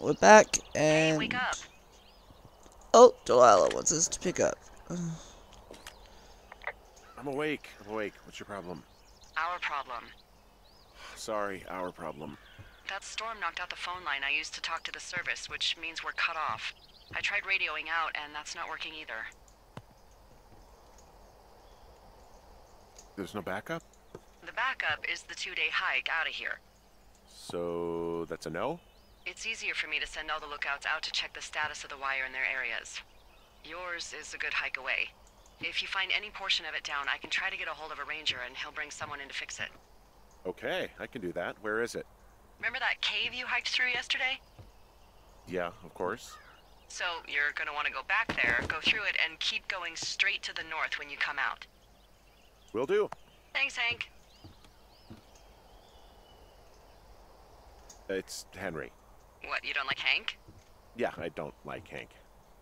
We're back, Hey, and... wake up. Oh, Delilah wants us to pick up. I'm awake. I'm awake. What's your problem? Our problem. Sorry, our problem. That storm knocked out the phone line I used to talk to the service, which means we're cut off. I tried radioing out, and that's not working either. There's no backup? The backup is the two day hike out of here. So that's a no? It's easier for me to send all the lookouts out to check the status of the wire in their areas. Yours is a good hike away. If you find any portion of it down, I can try to get a hold of a ranger and he'll bring someone in to fix it. Okay, I can do that. Where is it? Remember that cave you hiked through yesterday? Yeah, of course. So you're gonna want to go back there, go through it, and keep going straight to the north when you come out. Will do. Thanks, Hank. It's Henry. What, you don't like Hank? Yeah, I don't like Hank.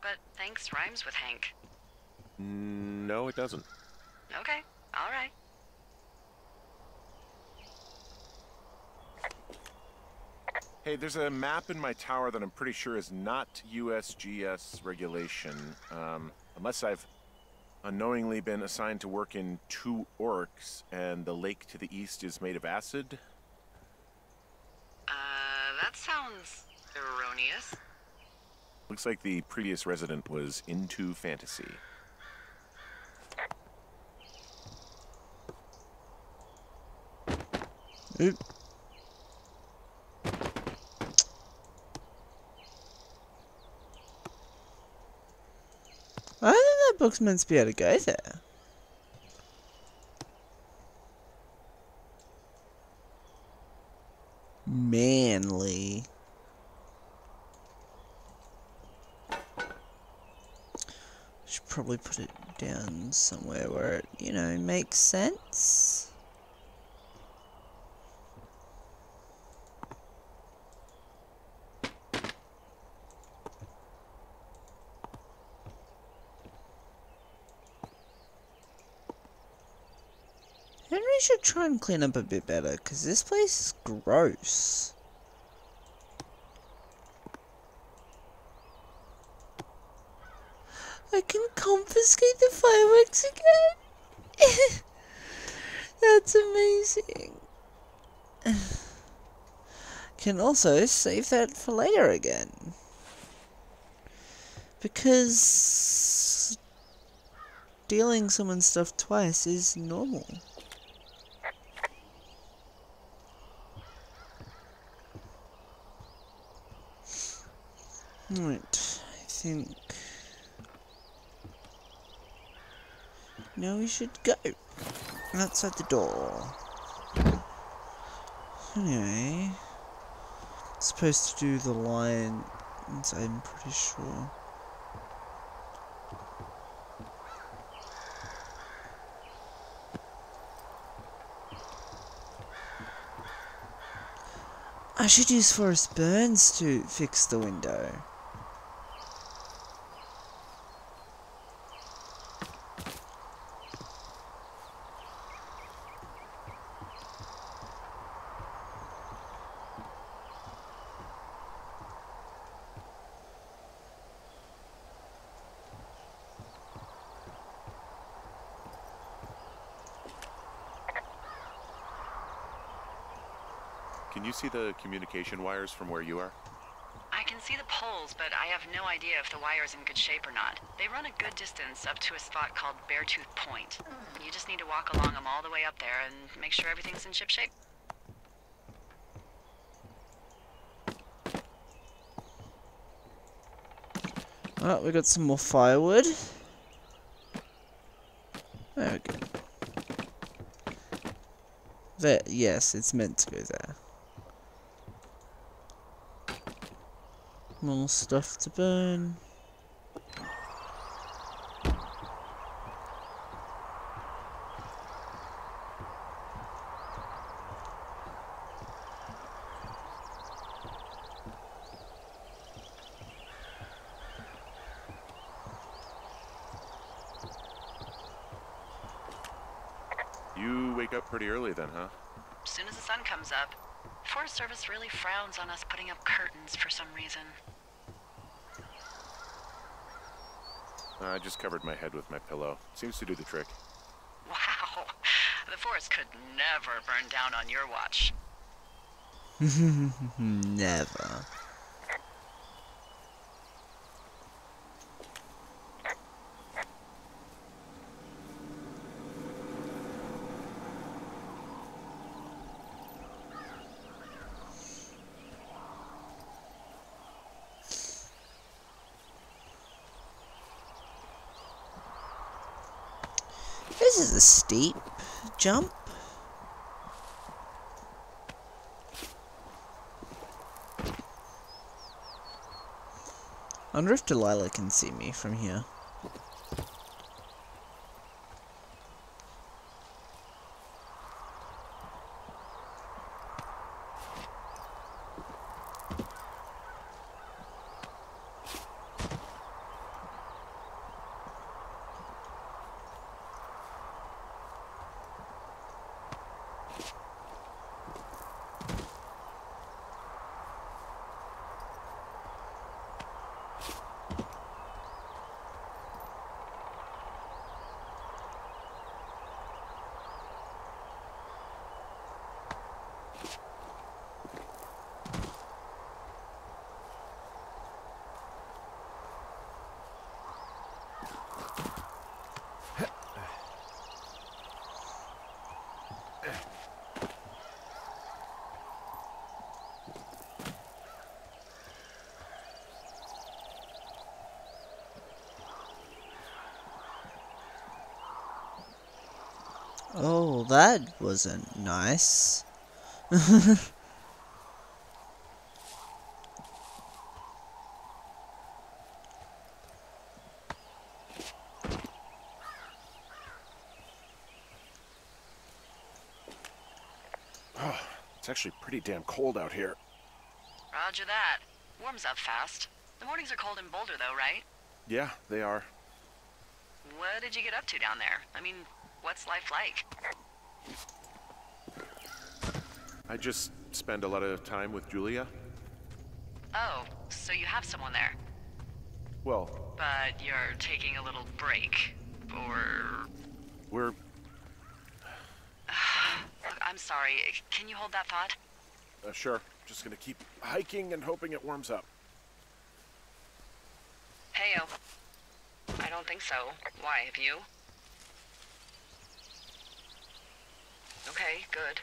But thanks rhymes with Hank. No, it doesn't. Okay, alright. Hey, there's a map in my tower that I'm pretty sure is not USGS regulation. Um, unless I've unknowingly been assigned to work in two orcs and the lake to the east is made of acid. Uh, that sounds erroneous. Looks like the previous resident was into fantasy. Oop. I think that book's meant to be able to go there. Manly. Should probably put it somewhere where it, you know, makes sense. Henry should try and clean up a bit better, because this place is gross. Can confiscate the fireworks again. That's amazing. Can also save that for later again. Because stealing someone's stuff twice is normal. Right, I think now we should go outside the door. Anyway, supposed to do the lines, I'm pretty sure. I should use Forest Burns to fix the window. Can you see the communication wires from where you are? I can see the poles, but I have no idea if the wire's in good shape or not. They run a good distance up to a spot called Beartooth Point. You just need to walk along them all the way up there and make sure everything's in ship shape. Oh, we got some more firewood. There we go. There, yes, it's meant to go there. More stuff to burn. You wake up pretty early then, huh? As soon as the sun comes up. Forest Service really frowns on us putting up curtains for some reason. Uh, I just covered my head with my pillow. Seems to do the trick. Wow. The forest could never burn down on your watch. Never. Steep jump. I wonder if Delilah can see me from here. Oh, that wasn't nice. Ah, it's actually pretty damn cold out here. Roger that. Warms up fast. The mornings are cold in Boulder, though, right? Yeah, they are. What did you get up to down there? I mean, what's life like? I just spend a lot of time with Julia. Oh, so you have someone there. Well, But you're taking a little break. Or. we're Look, I'm sorry. Can you hold that thought? uh, sure just gonna keep hiking and hoping it warms up. Heyo. I don't think so. Why, have you? Okay, good.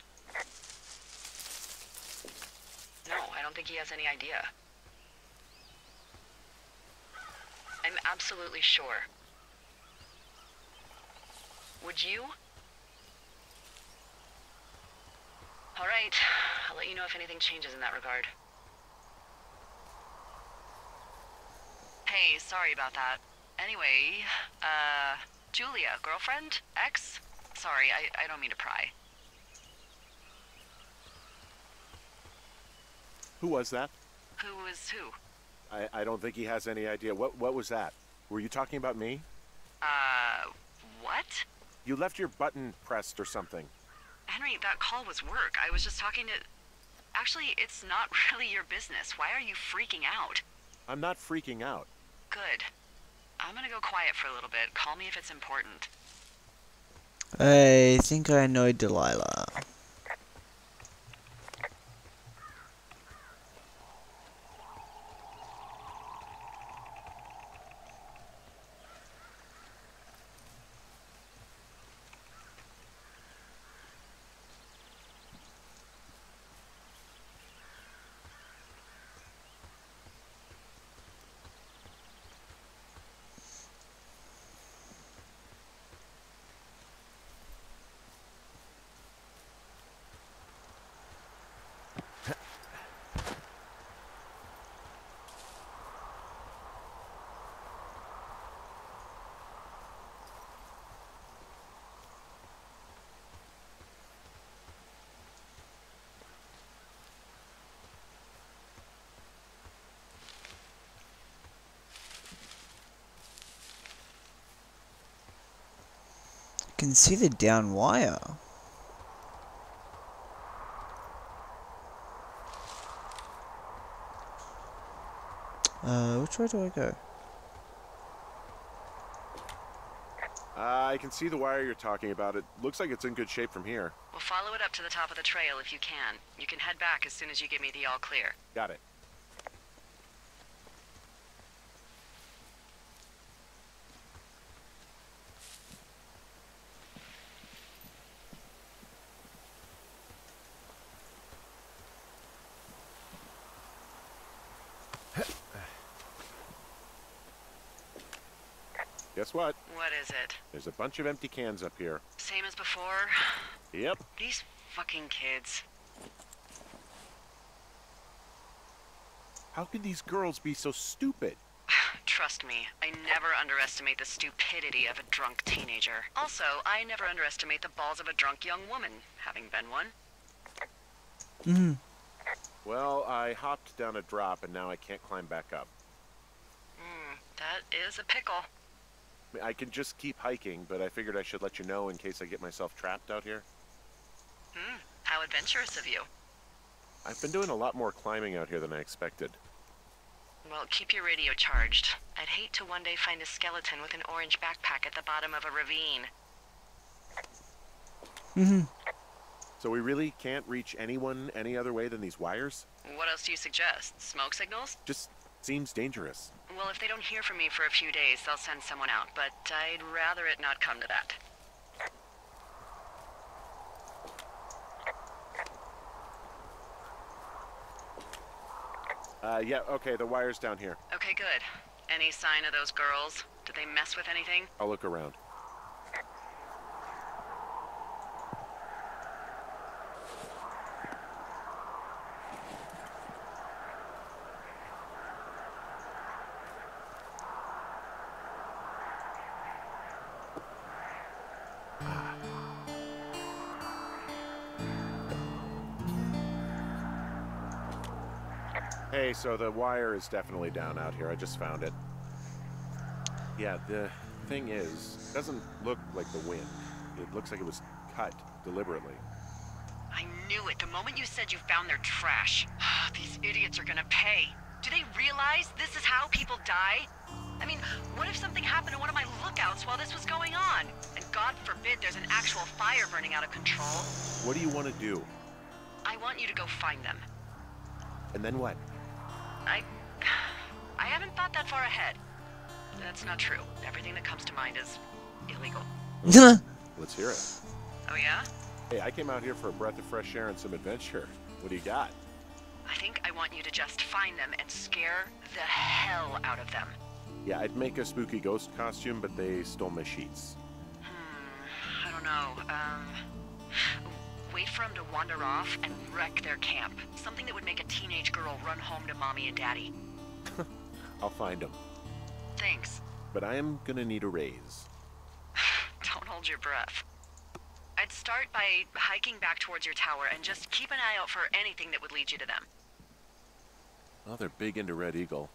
No, I don't think he has any idea. I'm absolutely sure. Would you? All right. I'll let you know if anything changes in that regard. Hey, sorry about that. Anyway, uh, Julia, girlfriend? Ex? Sorry, I, I don't mean to pry. Who was that? Who was who? I, I don't think he has any idea. What what was that? Were you talking about me? Uh, what? You left your button pressed or something. Henry, that call was work. I was just talking to. Actually, it's not really your business. Why are you freaking out? I'm not freaking out. Good. I'm gonna go quiet for a little bit. Call me if it's important. I think I know Delilah. Can see the down wire. Uh, which way do I go? Uh, I can see the wire you're talking about. It looks like it's in good shape from here. We'll follow it up to the top of the trail if you can. You can head back as soon as you give me the all clear. Got it. Guess what? What is it? There's a bunch of empty cans up here. Same as before? Yep. These fucking kids. How could these girls be so stupid? Trust me, I never underestimate the stupidity of a drunk teenager. Also, I never underestimate the balls of a drunk young woman, having been one. Mm. Well, I hopped down a drop and now I can't climb back up. Hmm, that is a pickle. I, can just keep hiking, but I figured I should let you know in case I get myself trapped out here. Hmm, how adventurous of you. I've been doing a lot more climbing out here than I expected. Well, keep your radio charged. I'd hate to one day find a skeleton with an orange backpack at the bottom of a ravine. hmm So we really can't reach anyone any other way than these wires? What else do you suggest? Smoke signals? Just seems dangerous. Well, if they don't hear from me for a few days, they'll send someone out, but I'd rather it not come to that. Uh, yeah, okay, the wire's down here. Okay, good. Any sign of those girls? Did they mess with anything? I'll look around. Hey, so the wire is definitely down out here. I just found it. Yeah, the thing is, it doesn't look like the wind. It looks like it was cut deliberately. I knew it the moment you said you found their trash. These idiots are gonna pay. Do they realize this is how people die? I mean, what if something happened to one of my lookouts while this was going on? And God forbid there's an actual fire burning out of control. What do you want to do? I want you to go find them. And then what? Far ahead. That's not true. Everything that comes to mind is illegal. Let's hear it. Oh yeah? Hey, I came out here for a breath of fresh air and some adventure. What do you got? I think I want you to just find them and scare the hell out of them. Yeah, I'd make a spooky ghost costume, but they stole my sheets. Hmm, I don't know. Um, wait for them to wander off and wreck their camp. Something that would make a teenage girl run home to mommy and daddy. I'll find them. Thanks. But I am gonna need a raise. Don't hold your breath. I'd start by hiking back towards your tower and just keep an eye out for anything that would lead you to them. Oh, they're big into Red Eagle.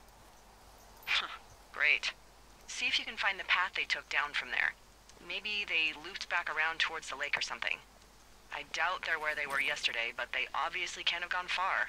Great. See if you can find the path they took down from there. Maybe they looped back around towards the lake or something. I doubt they're where they were yesterday, but they obviously can't have gone far.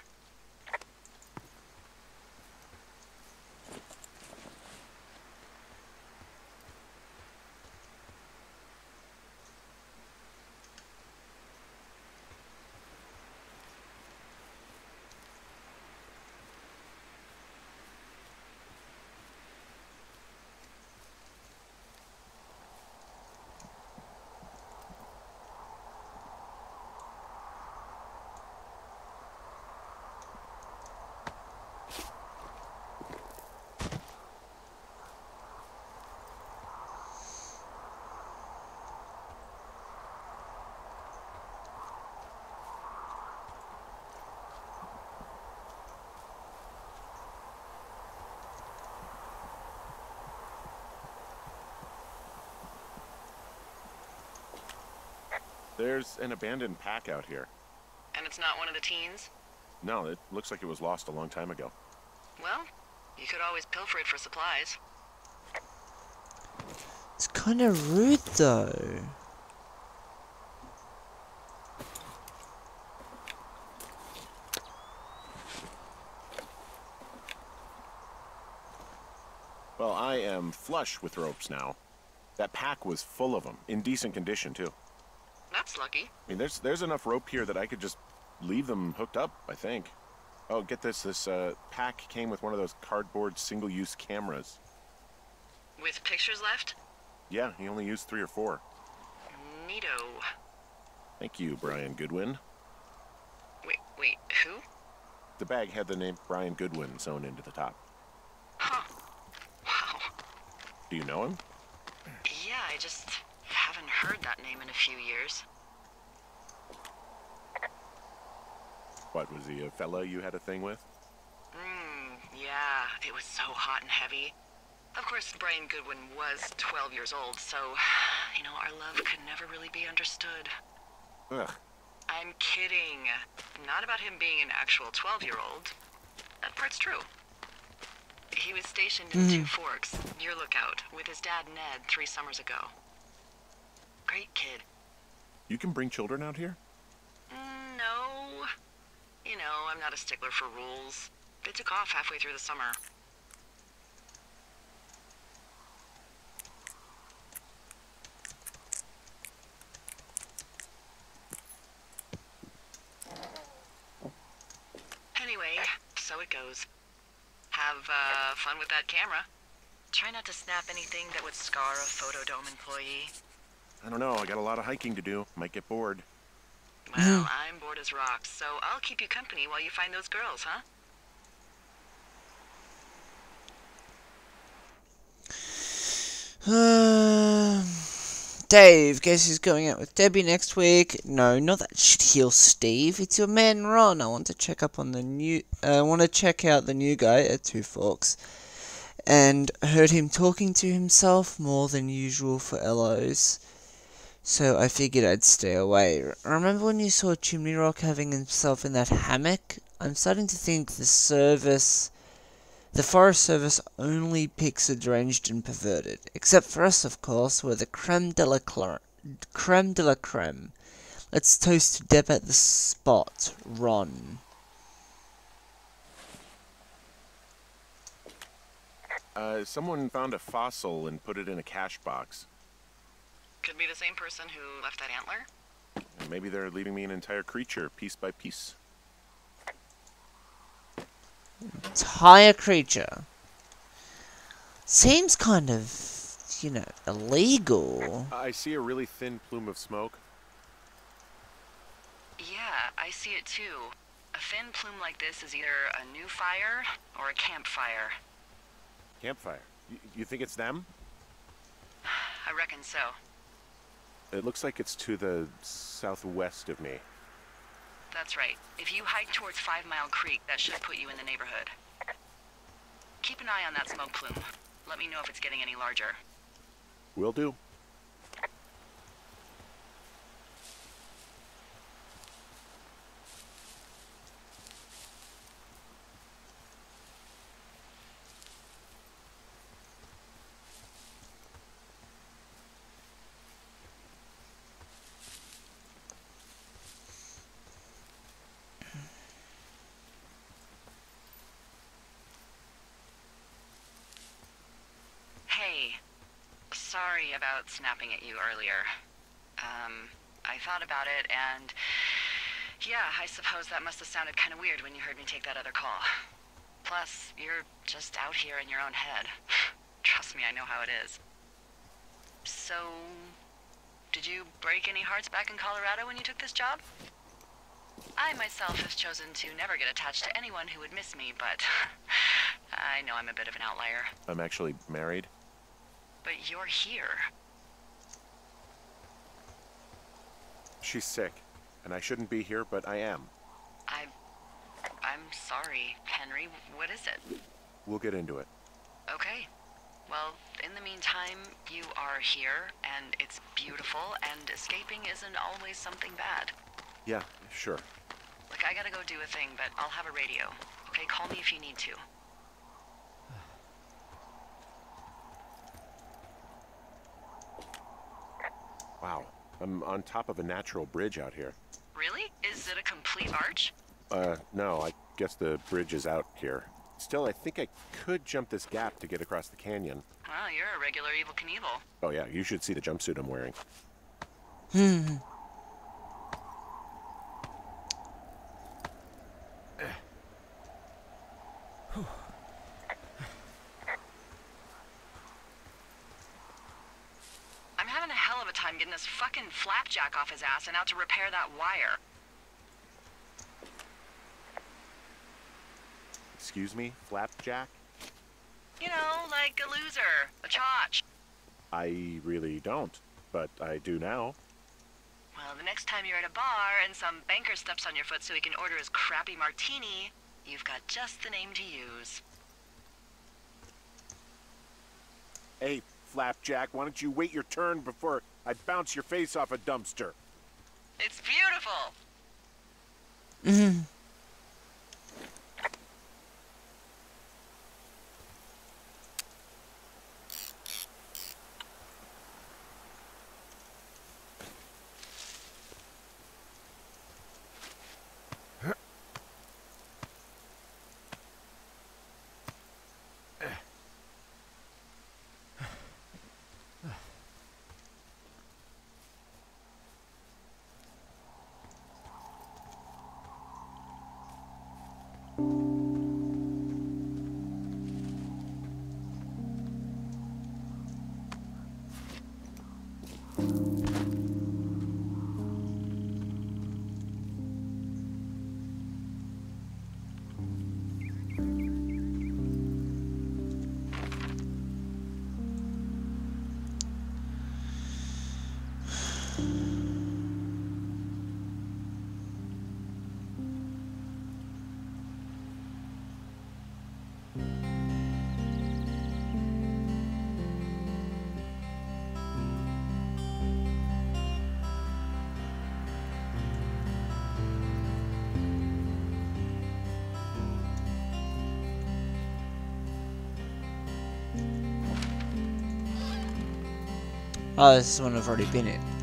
There's an abandoned pack out here. And it's not one of the teens? No, it looks like it was lost a long time ago. Well, you could always pilfer it for supplies. It's kind of rude though. Well, I am flush with ropes now. That pack was full of them, in decent condition too. That's lucky. I mean, there's there's enough rope here that I could just leave them hooked up. I think. Oh, get this! This uh, pack came with one of those cardboard single-use cameras. With pictures left? Yeah, he only used three or four. Neato. Thank you, Brian Goodwin. Wait, wait, who? The bag had the name Brian Goodwin sewn into the top. Huh. Wow. Do you know him? Yeah, I just heard that name in a few years. What was he a fella you had a thing with? Mmm, yeah, it was so hot and heavy. Of course, Brian Goodwin was 12 years old, so, you know, our love could never really be understood. Ugh. I'm kidding. Not about him being an actual 12 year old. That part's true. He was stationed in hmm. Two Forks, near Lookout, with his dad Ned three summers ago. Great kid. You can bring children out here? Mm, no. You know, I'm not a stickler for rules. They took off halfway through the summer. Anyway, so it goes. Have uh, fun with that camera. Try not to snap anything that would scar a Fotodome employee. I don't know. I got a lot of hiking to do. Might get bored. Well, I'm bored as rocks, so I'll keep you company while you find those girls, huh? Um, Dave, guess who's going out with Debbie next week? No, not that shit heel Steve. It's your man Ron. I want to check up on the new. uh, I want to check out the new guy at Two Forks, and heard him talking to himself more than usual for LOs. So I figured I'd stay away. Remember when you saw Chimney Rock having himself in that hammock? I'm starting to think the service the Forest Service only picks the deranged and perverted, except for us, of course, we're the creme de la creme de la creme. Let's toast to Deb at the spot, Ron. Uh, someone found a fossil and put it in a cache box. Could be the same person who left that antler. And maybe they're leaving me an entire creature, piece by piece. Entire creature. Seems kind of, you know, illegal. I see a really thin plume of smoke. Yeah, I see it too. A thin plume like this is either a new fire or a campfire. Campfire. You, you think it's them? I reckon so. It looks like it's to the southwest of me. That's right. If you hike towards Five Mile Creek, that should put you in the neighborhood. Keep an eye on that smoke plume. Let me know if it's getting any larger. Will do. Hey, sorry about snapping at you earlier. Um, I thought about it and. Yeah, I suppose that must have sounded kind of weird when you heard me take that other call. Plus, you're just out here in your own head. Trust me, I know how it is. So, did you break any hearts back in Colorado when you took this job? I myself have chosen to never get attached to anyone who would miss me, but I know I'm a bit of an outlier. I'm actually married. But you're here. She's sick, and I shouldn't be here, but I am. I. I'm sorry, Henry. What is it? We'll get into it. Okay. Well, in the meantime, you are here, and it's beautiful, and escaping isn't always something bad. Yeah, sure. Look, I gotta go do a thing, but I'll have a radio. Okay, call me if you need to. Wow. I'm on top of a natural bridge out here. Really? Is it a complete arch? Uh, no, I guess the bridge is out here. Still, I think I could jump this gap to get across the canyon. Well, you're a regular Evel Knievel. Oh yeah, you should see the jumpsuit I'm wearing. Hmm. I'm having a hell of a time getting this fucking flapjack off his ass and out to repair that wire. Excuse me, Flapjack? You know, like a loser, a chotch. I really don't, but I do now. Well, the next time you're at a bar and some banker steps on your foot so he can order his crappy martini, you've got just the name to use. Hey, Flapjack, why don't you wait your turn before I bounce your face off a dumpster? It's beautiful! Mm-hmm. Oh, this is one I've already been in.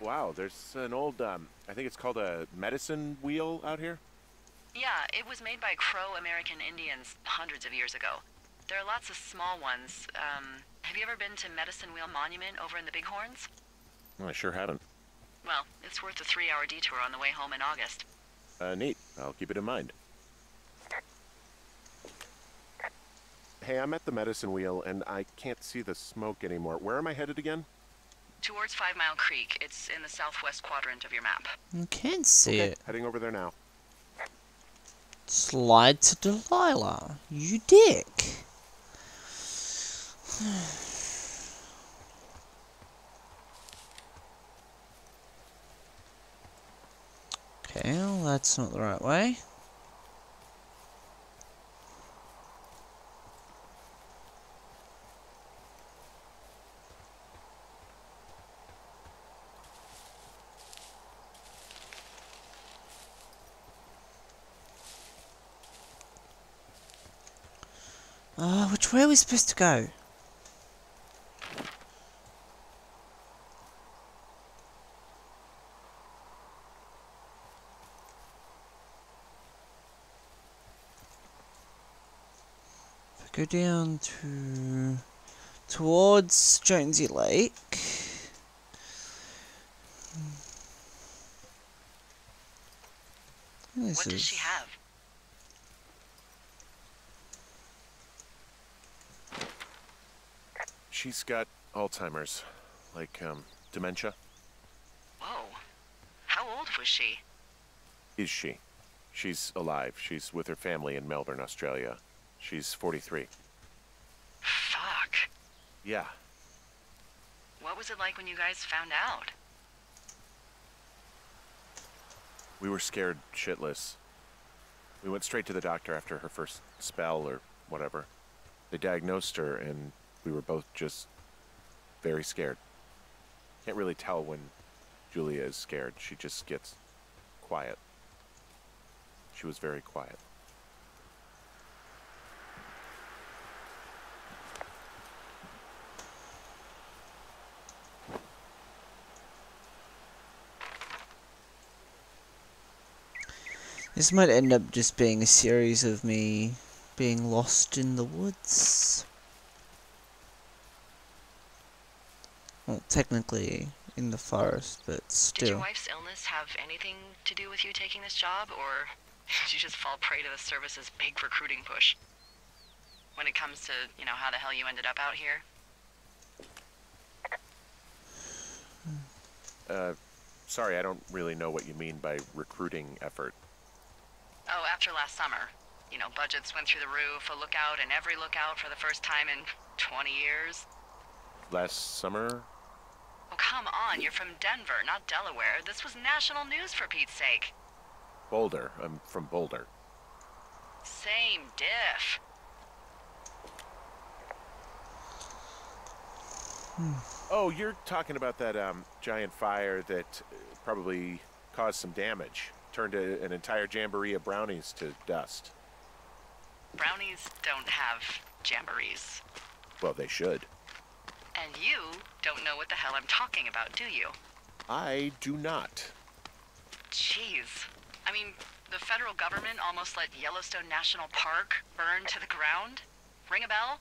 Wow, there's an old, um, I think it's called a medicine wheel out here. Yeah, it was made by Crow American Indians hundreds of years ago. There are lots of small ones. Um, have you ever been to Medicine Wheel Monument over in the Bighorns? Well, I sure haven't. Well, it's worth a three hour detour on the way home in August. Uh, neat. I'll keep it in mind. Hey, I'm at the medicine wheel and I can't see the smoke anymore. Where am I headed again? Towards Five Mile Creek. It's in the southwest quadrant of your map. You can see Okay, it. Heading over there now. Slide to Delilah. You dick. Okay, well, that's not the right way. Uh, which way are we supposed to go? Go down to towards Jonesy Lake. What does she have? She's got Alzheimer's. Like, um, dementia. Whoa. How old was she? Is she? She's alive. She's with her family in Melbourne, Australia. She's 43. Fuck. Yeah. What was it like when you guys found out? We were scared shitless. We went straight to the doctor after her first spell or whatever. They diagnosed her, and we were both just very scared. Can't really tell when Julia is scared. She just gets quiet. She was very quiet. This might end up just being a series of me being lost in the woods. Well, technically in the forest, but still. Did your wife's illness have anything to do with you taking this job, or did you just fall prey to the service's big recruiting push? When it comes to, you know, how the hell you ended up out here? Uh, sorry, I don't really know what you mean by recruiting effort. Oh, after last summer. You know, budgets went through the roof, a lookout, and every lookout for the first time in 20 years. Last summer? Oh, come on, you're from Denver, not Delaware. This was national news for Pete's sake. Boulder. I'm from Boulder. Same diff. Oh, you're talking about that um, giant fire that uh, probably caused some damage, turned a, an entire jamboree of brownies to dust. Brownies don't have jamborees. Well, they should. And you don't know what the hell I'm talking about, do you? I do not. Jeez. I mean, the federal government almost let Yellowstone National Park burn to the ground? Ring a bell?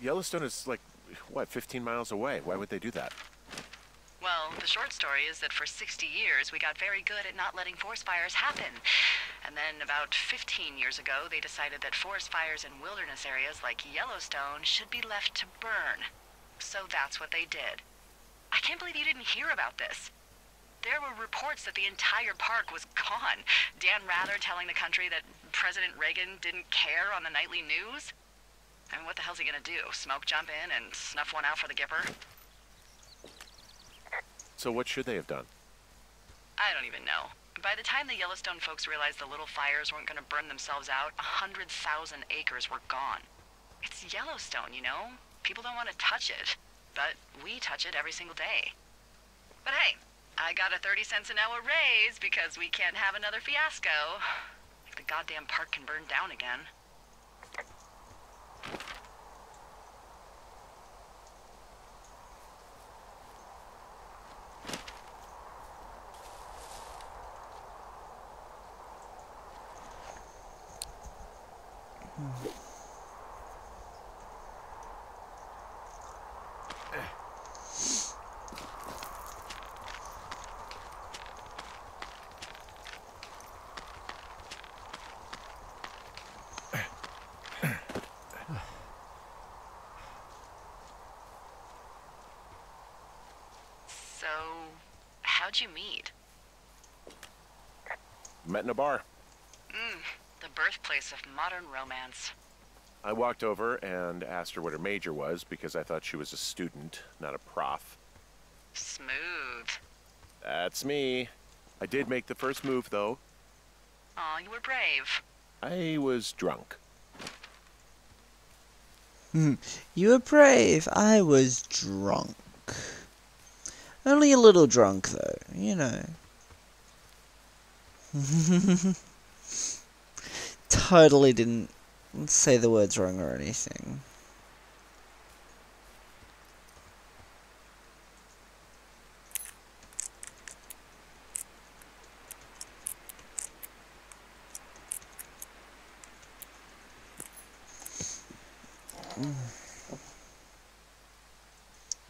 Yellowstone is like, what, 15 miles away? Why would they do that? Well, the short story is that for 60 years we got very good at not letting forest fires happen. And then about 15 years ago, they decided that forest fires in wilderness areas like Yellowstone should be left to burn. So that's what they did. I can't believe you didn't hear about this. There were reports that the entire park was gone. Dan Rather telling the country that President Reagan didn't care on the nightly news. I mean, what the hell's he gonna do? Smoke jump in and snuff one out for the Gipper? So what should they have done? I don't even know. By the time the Yellowstone folks realized the little fires weren't going to burn themselves out, a hundred thousand acres were gone. It's Yellowstone, you know? People don't want to touch it, but we touch it every single day. But hey, I got a 30 cents an hour raise because we can't have another fiasco. Like the goddamn park can burn down again. So, how'd you meet? Met in a bar. Mm, the birthplace of modern romance. I walked over and asked her what her major was because I thought she was a student, not a prof. Smooth. That's me. I did make the first move, though. Aw, you were brave. I was drunk. You were brave. I was drunk. Only a little drunk, though, you know. totally didn't say the words wrong or anything.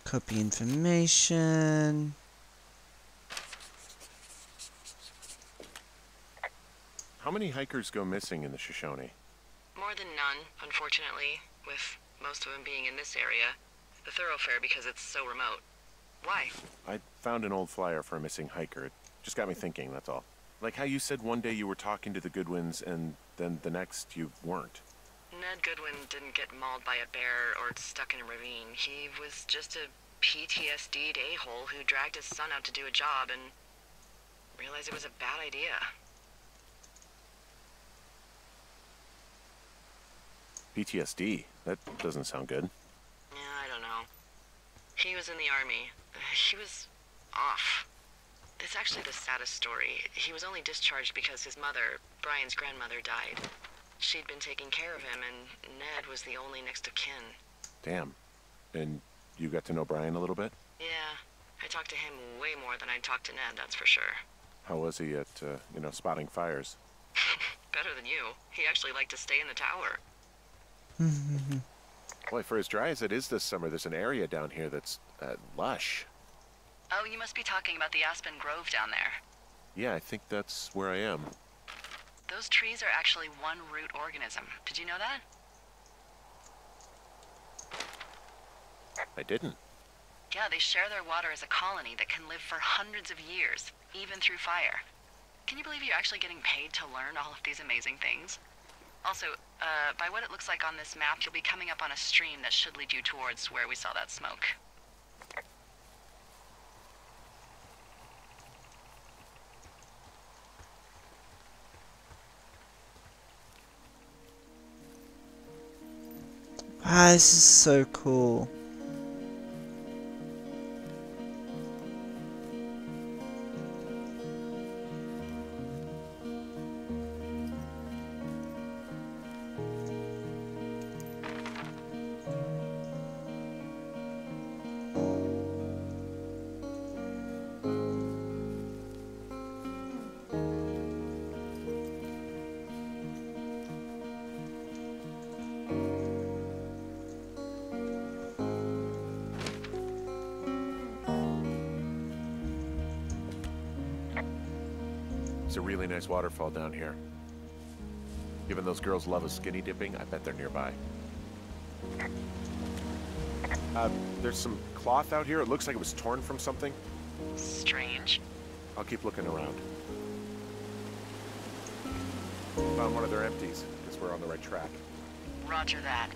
Copy information. How many hikers go missing in the Shoshone? More than none, unfortunately, with most of them being in this area. The Thorofare because it's so remote. Why? I found an old flyer for a missing hiker. It just got me thinking, that's all. Like how you said one day you were talking to the Goodwins and then the next you weren't. Ned Goodwin didn't get mauled by a bear or stuck in a ravine. He was just a PTSD'd a-hole who dragged his son out to do a job and realized it was a bad idea. PTSD? That doesn't sound good. Yeah, I don't know. He was in the army. He was off. It's actually the saddest story. He was only discharged because his mother, Brian's grandmother, died. She'd been taking care of him, and Ned was the only next of kin. Damn. And you got to know Brian a little bit? Yeah, I talked to him way more than I'd talked to Ned, that's for sure. How was he at, uh, you know, spotting fires? Better than you. He actually liked to stay in the tower. Boy, for as dry as it is this summer, there's an area down here that's uh, lush. Oh, you must be talking about the Aspen Grove down there. Yeah, I think that's where I am. Those trees are actually one root organism. Did you know that? I didn't. Yeah, they share their water as a colony that can live for hundreds of years, even through fire. Can you believe you're actually getting paid to learn all of these amazing things? Also, uh, by what it looks like on this map, you'll be coming up on a stream that should lead you towards where we saw that smoke. Ah, this is so cool. Nice waterfall down here. Given those girls love a skinny dipping, I bet they're nearby. Uh, there's some cloth out here. It looks like it was torn from something. Strange. I'll keep looking around. Found one of their empties. Guess we're on the right track. Roger that.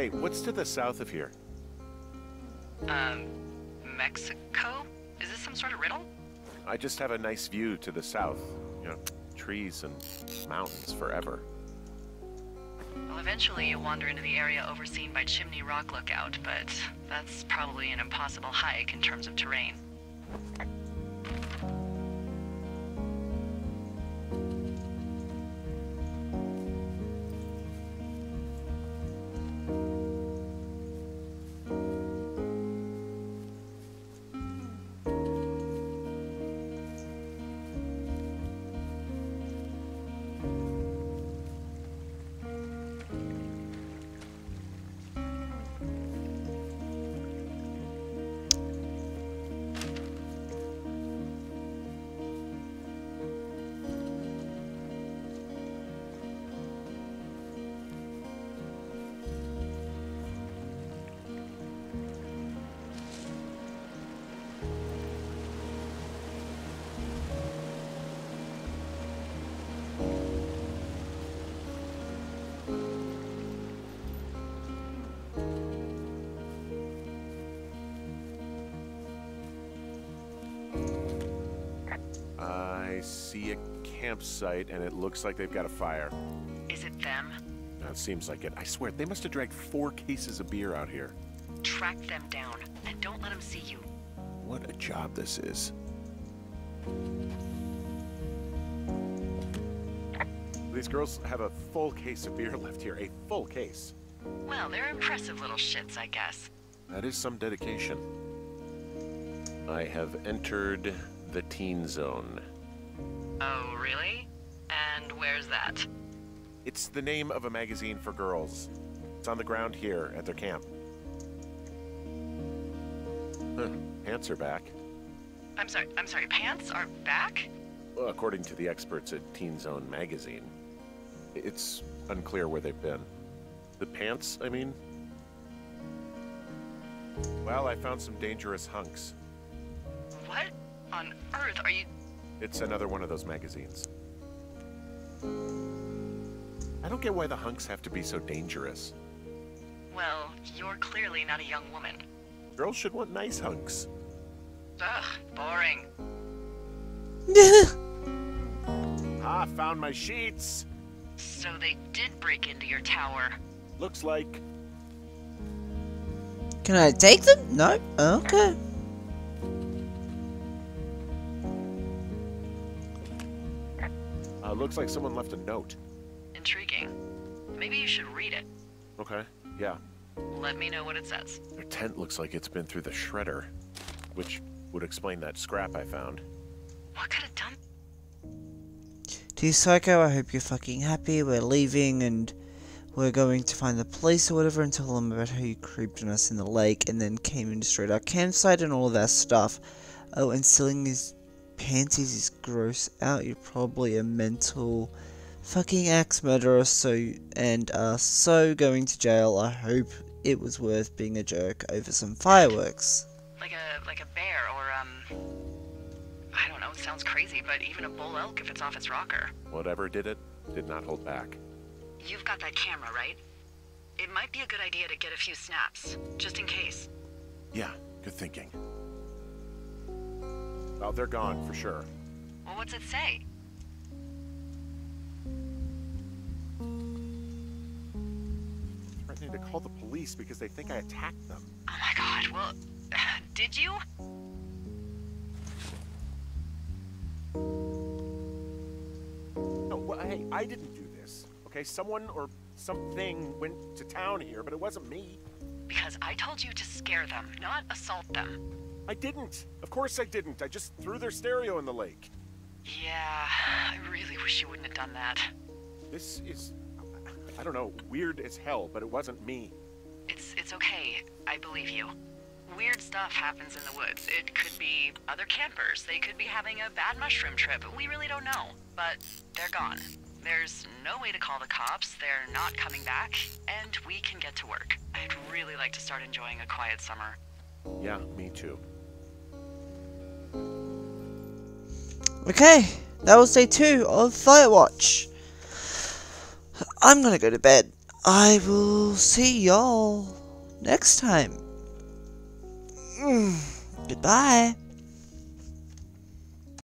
Hey, what's to the south of here? Um, Mexico? Is this some sort of riddle? I just have a nice view to the south. You know, trees and mountains forever. Well, eventually you'll wander into the area overseen by Chimney Rock Lookout, but that's probably an impossible hike in terms of terrain. I see a campsite, and it looks like they've got a fire. Is it them? That seems like it. I swear, they must have dragged four cases of beer out here. Track them down, and don't let them see you. What a job this is. These girls have a full case of beer left here. A full case. Well, they're impressive little shits, I guess. That is some dedication. I have entered the teen zone. Oh, really? And where's that? It's the name of a magazine for girls. It's on the ground here at their camp. Huh, pants are back. I'm sorry, I'm sorry, pants are back? Well, according to the experts at Teen Zone magazine. It's unclear where they've been. The pants, I mean? Well, I found some dangerous hunks. What on earth are you. It's another one of those magazines. I don't get why the hunks have to be so dangerous. Well, you're clearly not a young woman. Girls should want nice hunks. Ugh, boring. Ah, found my sheets. So they did break into your tower. Looks like Can I take them? No? Okay. Uh, looks like someone left a note. Intriguing. Maybe you should read it. Okay, yeah. Let me know what it says. Their tent looks like it's been through the shredder, which would explain that scrap I found. What could have done? Dear Psycho, I hope you're fucking happy. We're leaving and we're going to find the police or whatever and tell them about how you creeped on us in the lake and then came and destroyed our campsite and all of our stuff. Oh, and stealing his panties is gross out. You're probably a mental fucking axe murderer, so and are so going to jail. I hope it was worth being a jerk over some fireworks. Like a like a bear or um I don't know, it sounds crazy, but even a bull elk if it's off its rocker. Whatever did it, did not hold back. You've got that camera, right? It might be a good idea to get a few snaps, just in case. Yeah, good thinking. Well, they're gone for sure. Well, what's it say? Threatening to call the police because they think I attacked them. Oh my god, well, did you? No, well, hey, I didn't do this. Okay, someone or something went to town here, but it wasn't me. Because I told you to scare them, not assault them. I didn't. Of course I didn't. I just threw their stereo in the lake. Yeah, I really wish you wouldn't have done that. This is, I don't know, weird as hell, but it wasn't me. It's it's okay. I believe you. Weird stuff happens in the woods. It could be other campers. They could be having a bad mushroom trip. We really don't know. But they're gone. There's no way to call the cops. They're not coming back, and we can get to work. I'd really like to start enjoying a quiet summer. Yeah, me too. Okay, that was day two of Firewatch. I'm gonna go to bed. I will see y'all next time. Mm, goodbye.